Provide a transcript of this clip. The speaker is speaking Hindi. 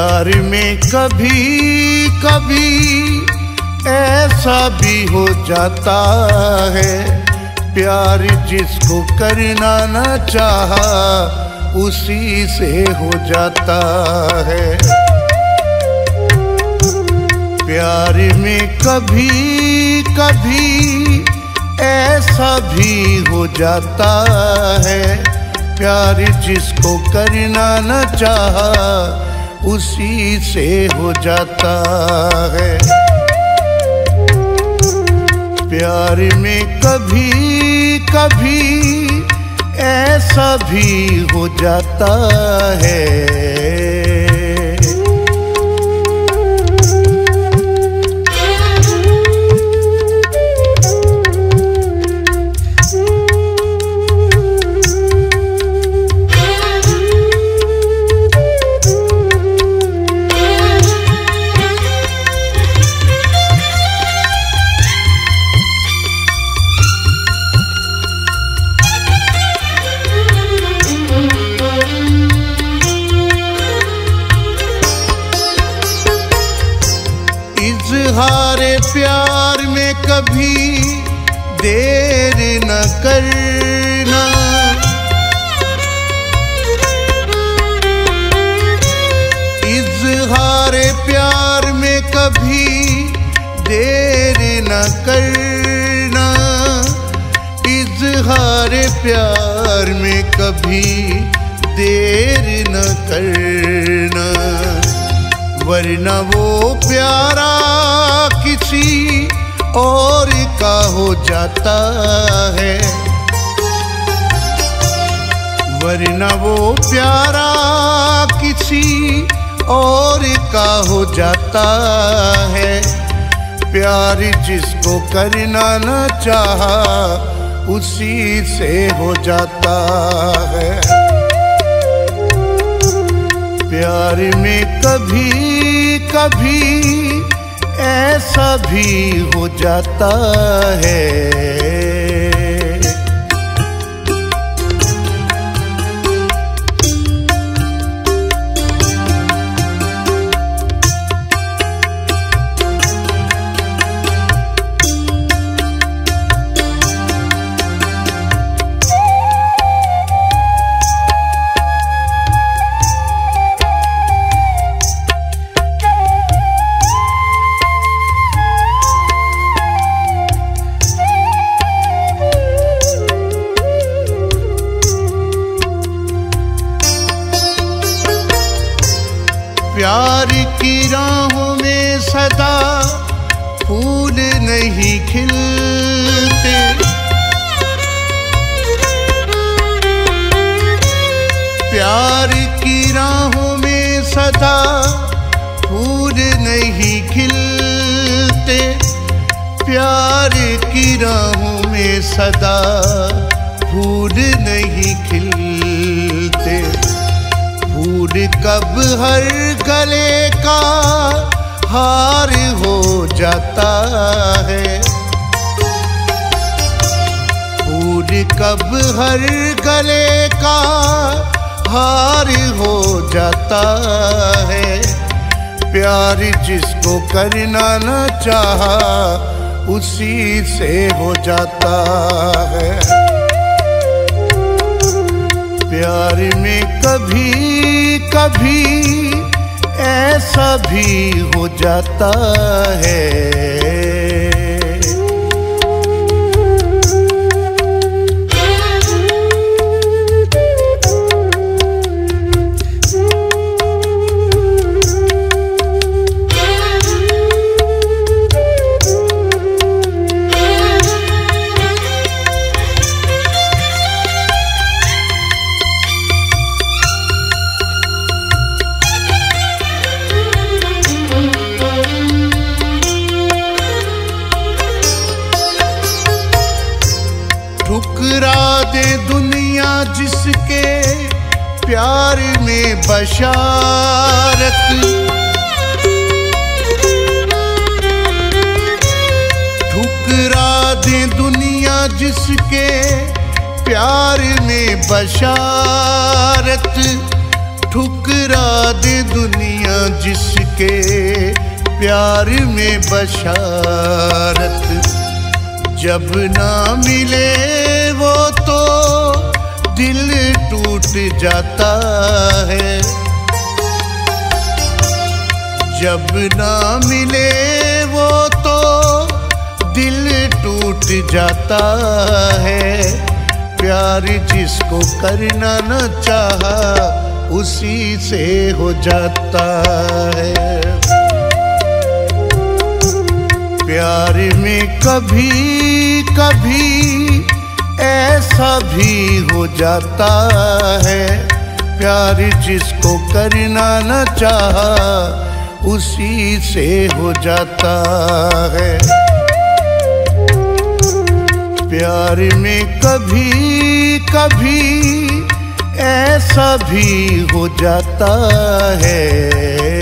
प्यार में कभी कभी ऐसा भी हो जाता है। प्यार जिसको करना न चाहा, उसी से हो जाता है। प्यार में कभी कभी ऐसा भी हो जाता है। प्यार जिसको करना न चाहा उसी से हो जाता है। प्यार में कभी कभी ऐसा भी हो जाता है। इजहार प्यार में कभी देर न करना। इजहार प्यार में कभी देर न करना। इजहार प्यार में कभी देर न करना। वरना वो प्यारा किसी और का हो जाता है। वरना वो प्यारा किसी और का हो जाता है। प्यार जिसको करना न चाहा, उसी से हो जाता है। प्यार में कभी कभी ऐसा भी हो जाता है। प्यार की राहों में सदा फूल नहीं खिलते। प्यार की राहों में सदा फूल नहीं खिलते। प्यार की राहों में सदा फूल नहीं खिलते। फूल कब हर गले का हार हो जाता है? फूल कब हर गले का हार हो जाता है? प्यार जिसको करना ना चाहा, उसी से हो जाता है। प्यार में कभी कभी ऐसा भी हो जाता है। दुनिया जिसके प्यार में बशारत। ठुकरा दे दुनिया जिसके प्यार में बशारत। ठुकरा दे दुनिया जिसके प्यार में बशारत। जब ना मिले वो दिल टूट जाता है। जब ना मिले वो तो दिल टूट जाता है। प्यार जिसको करना न चाहा, उसी से हो जाता है। प्यार में कभी कभी ऐसा भी हो जाता है। प्यार जिसको करना न चाहा, उसी से हो जाता है। प्यार में कभी कभी ऐसा भी हो जाता है।